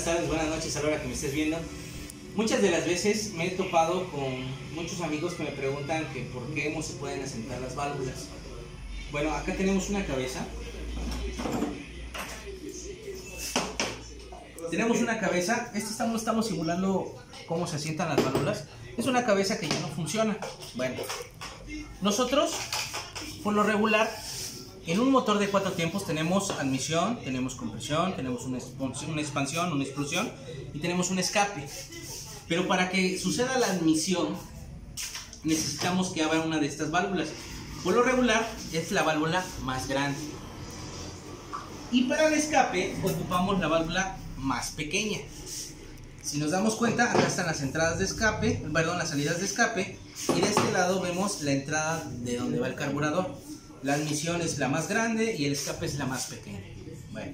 Buenas tardes, buenas noches a la hora que me estés viendo. Muchas de las veces me he topado con muchos amigos que me preguntan que por qué no se pueden asentar las válvulas. Bueno, acá tenemos una cabeza. Tenemos una cabeza, este estamos, estamos simulando cómo se asientan las válvulas. Es una cabeza que ya no funciona. Bueno, nosotros, por lo regular, en un motor de cuatro tiempos tenemos admisión, tenemos compresión, tenemos una, expansión, una explosión y tenemos un escape. Pero para que suceda la admisión necesitamos que abra una de estas válvulas. Por lo regular es la válvula más grande. Y para el escape ocupamos la válvula más pequeña. Si nos damos cuenta, acá están las entradas de escape, perdón, las salidas de escape, y de este lado vemos la entrada de donde va el carburador. La admisión es la más grande y el escape es la más pequeña. Bueno,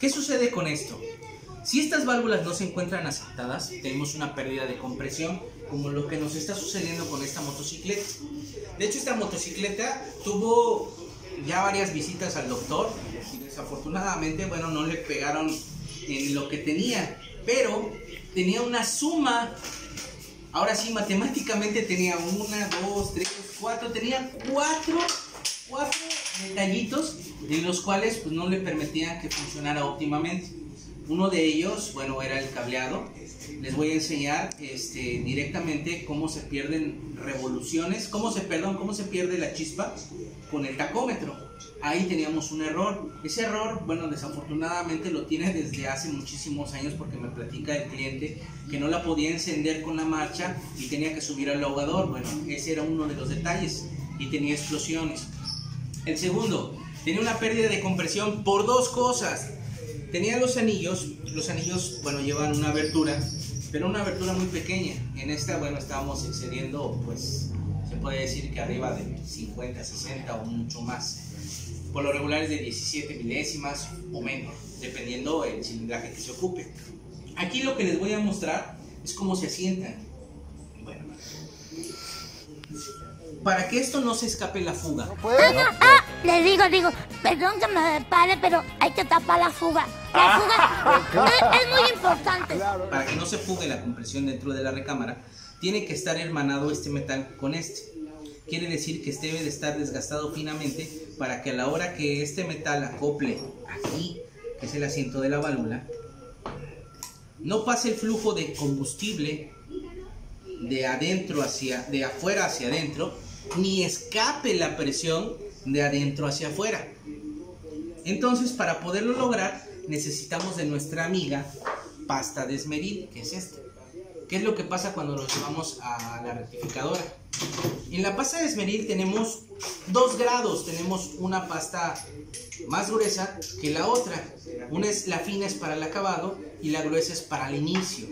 ¿qué sucede con esto? Si estas válvulas no se encuentran asentadas, tenemos una pérdida de compresión, como lo que nos está sucediendo con esta motocicleta. De hecho, esta motocicleta tuvo ya varias visitas al doctor y desafortunadamente, bueno, no le pegaron en lo que tenía, pero tenía una suma. Ahora sí, matemáticamente tenía una, dos, tres, cuatro, tenía cuatro, cuatro detallitos de los cuales pues, no le permitían que funcionara óptimamente. Uno de ellos, bueno, era el cableado. Les voy a enseñar este, directamente cómo se pierden revoluciones, cómo se, perdón, cómo se pierde la chispa con el tacómetro. Ahí teníamos un error. Ese error, bueno, desafortunadamente lo tiene desde hace muchísimos años porque me platica el cliente que no la podía encender con la marcha y tenía que subir al ahogador. Bueno, ese era uno de los detalles y tenía explosiones. El segundo, tenía una pérdida de compresión por dos cosas. Tenía los anillos, los anillos, bueno, llevan una abertura, pero una abertura muy pequeña. En esta, bueno, estábamos excediendo, pues, se puede decir que arriba de 50, 60 o mucho más. Por lo regular es de 17 milésimas o menos, dependiendo el cilindraje que se ocupe. Aquí lo que les voy a mostrar es cómo se asientan. Para que esto no se escape la fuga, Ah, le digo, digo, perdón que me pare, pero hay que tapar la fuga. La fuga es, es muy importante. para que no se fugue la compresión dentro de la recámara, tiene que estar hermanado este metal con este. Quiere decir que este debe de estar desgastado finamente para que a la hora que este metal acople aquí, que es el asiento de la válvula, no pase el flujo de combustible de adentro hacia, de afuera hacia adentro, ni escape la presión de adentro hacia afuera. Entonces, para poderlo lograr, necesitamos de nuestra amiga pasta de esmeril, que es esta. ¿Qué es lo que pasa cuando lo llevamos a la rectificadora? En la pasta de esmeril tenemos dos grados. Tenemos una pasta más gruesa que la otra. Una es la fina es para el acabado y la gruesa es para el inicio.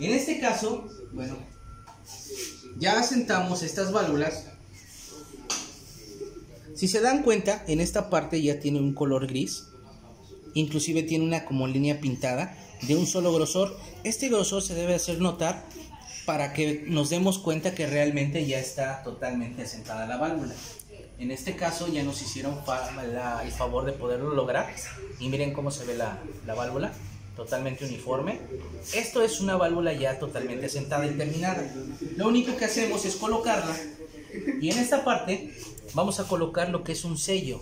En este caso, bueno, ya asentamos estas válvulas. Si se dan cuenta, en esta parte ya tiene un color gris. Inclusive tiene una como línea pintada de un solo grosor. Este grosor se debe hacer notar para que nos demos cuenta que realmente ya está totalmente asentada la válvula. En este caso ya nos hicieron fa- la- el favor de poderlo lograr. Y miren cómo se ve la, la válvula, totalmente uniforme. Esto es una válvula ya totalmente asentada y terminada. Lo único que hacemos es colocarla. Y en esta parte vamos a colocar lo que es un sello,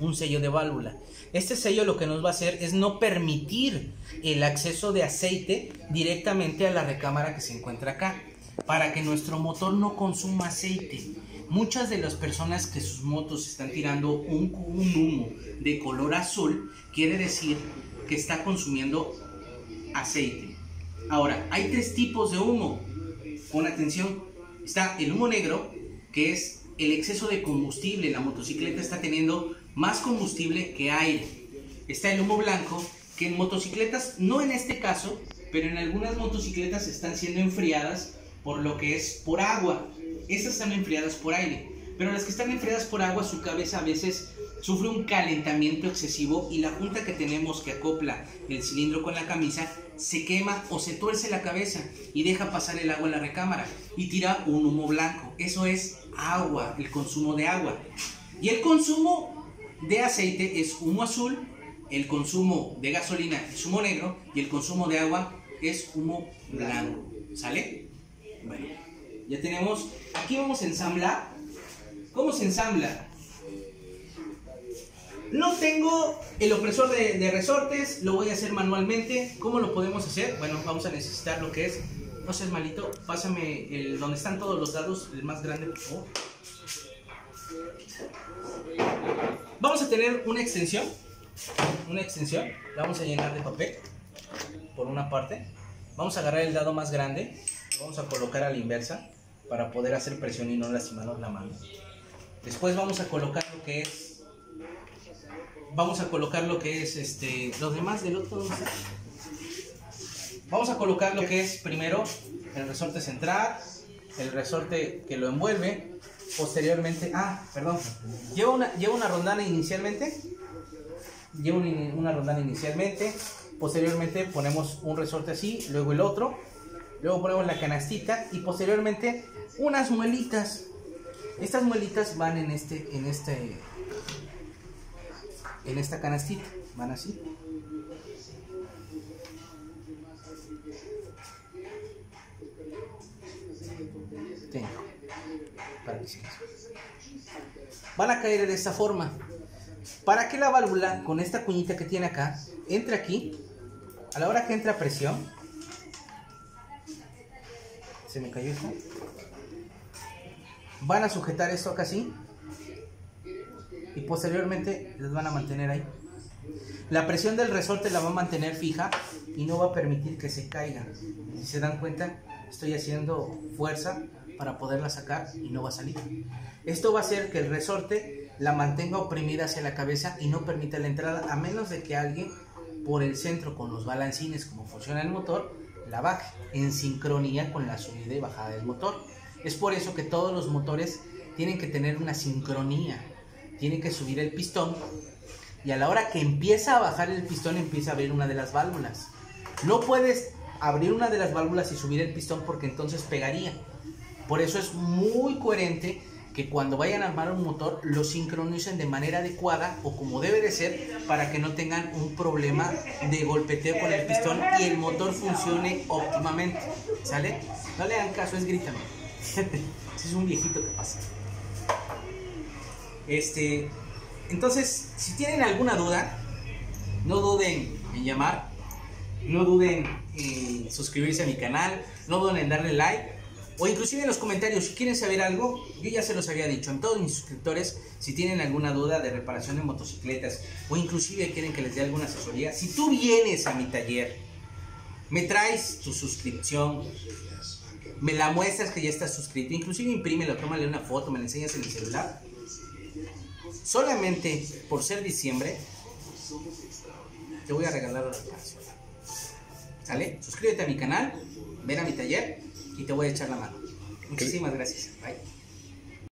un sello de válvula. Este sello lo que nos va a hacer es no permitir el acceso de aceite directamente a la recámara que se encuentra acá, para que nuestro motor no consuma aceite. Muchas de las personas que sus motos están tirando un, un humo de color azul, quiere decir que está consumiendo aceite. Ahora, hay tres tipos de humo. Pon atención. Está el humo negro, que es el exceso de combustible. La motocicleta está teniendo más combustible que aire. Está el humo blanco, que en motocicletas, no en este caso, pero en algunas motocicletas están siendo enfriadas por lo que es por agua. Estas están enfriadas por aire, pero las que están enfriadas por agua, su cabeza a veces sufre un calentamiento excesivo y la junta que tenemos que acopla el cilindro con la camisa se quema o se tuerce la cabeza y deja pasar el agua a la recámara y tira un humo blanco. Eso es agua, el consumo de agua. Y el consumo de aceite es humo azul, el consumo de gasolina es humo negro y el consumo de agua es humo blanco. ¿Sale? Bueno, ya tenemos, aquí vamos a ensamblar. ¿Cómo se ensambla? No tengo el opresor de, resortes, lo voy a hacer manualmente. ¿Cómo lo podemos hacer? Bueno, vamos a necesitar lo que es, no seas malito, pásame el donde están todos los dados, el más grande, favor. Vamos a tener una extensión, una extensión, la vamos a llenar de papel por una parte. Vamos a agarrar el dado más grande, lo vamos a colocar a la inversa para poder hacer presión y no lastimarnos la mano. Después vamos a colocar lo que es vamos a colocar lo que es este los demás del otro. Vamos a colocar lo que es primero el resorte central el resorte que lo envuelve. Posteriormente ah perdón. Lleva una lleva una rondana inicialmente. Lleva una rondana inicialmente. Posteriormente ponemos un resorte así luego el otro. Luego ponemos la canastita y posteriormente unas muelitas. Estas muelitas van en este en este en esta canastita. Van así. Para que Van a caer de esta forma. Para que la válvula, con esta cuñita que tiene acá, entre aquí, a la hora que entra presión, se me cayó esto. Van a sujetar esto acá así y posteriormente les van a mantener ahí. La presión del resorte la va a mantener fija y no va a permitir que se caiga. Si se dan cuenta, estoy haciendo fuerza para poderla sacar y no va a salir. Esto va a hacer que el resorte la mantenga oprimida hacia la cabeza y no permita la entrada a menos de que alguien por el centro con los balancines como funciona el motor la baje en sincronía con la subida y bajada del motor. Es por eso que todos los motores tienen que tener una sincronía tiene que subir el pistón y a la hora que empieza a bajar el pistón empieza a abrir una de las válvulas. No puedes abrir una de las válvulas y subir el pistón porque entonces pegaría. Por eso es muy coherente que cuando vayan a armar un motor lo sincronicen de manera adecuada o como debe de ser para que no tengan un problema de golpeteo con el pistón y el motor funcione óptimamente. ¿Sale? No le hagan caso, es grítame. es un viejito que pasa. Este, entonces, si tienen alguna duda, no duden en llamar, no duden en suscribirse a mi canal, no duden en darle like o inclusive en los comentarios si quieren saber algo, yo ya se los había dicho a todos mis suscriptores, si tienen alguna duda de reparación de motocicletas o inclusive quieren que les dé alguna asesoría, si tú vienes a mi taller, me traes tu suscripción, me la muestras que ya estás suscrito, inclusive imprímelo, tómale una foto, me la enseñas en el celular solamente por ser diciembre, te voy a regalar la reparación. ¿Sale? Suscríbete a mi canal, ven a mi taller y te voy a echar la mano. Muchísimas gracias. Bye.